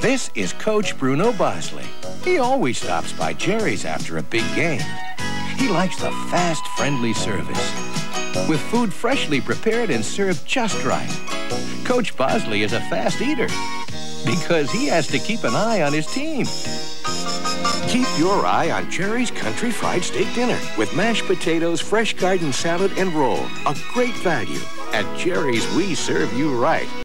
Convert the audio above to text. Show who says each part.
Speaker 1: This is Coach Bruno Bosley. He always stops by Jerry's after a big game. He likes the fast, friendly service with food freshly prepared and served just right. Coach Bosley is a fast eater because he has to keep an eye on his team. Keep your eye on Jerry's Country Fried Steak Dinner with mashed potatoes, fresh garden salad, and roll. A great value. At Jerry's, we serve you right.